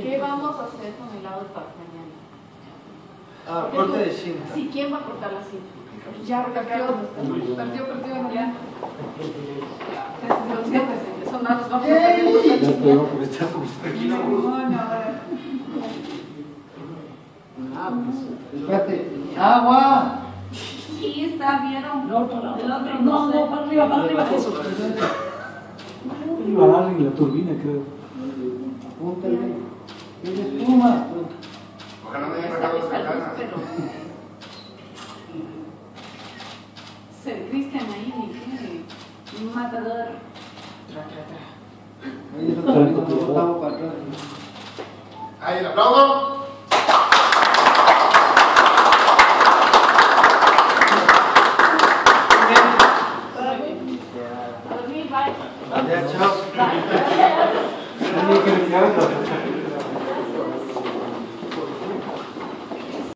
¿Qué vamos a hacer con el lado para mañana? Ah, corte de cinta. Sí, ¿quién va a cortar la cinta? Ya partió, partió, partió, ya. Los siempre son malos, vamos a perder. Estar como Tranquilo, Demonio, ahora. Espérate. ¡Agua! Sí, está, vieron. No, para, El otro no, no, para arriba, para arriba, Jesús. Iba a darle la turbina, creo. Ser Cristian ahí, ni qué. Un matador. Tra, tra, tra. Ahí está todo, todo, estamos para atrás. ¡Ahí el aplauso! Chao.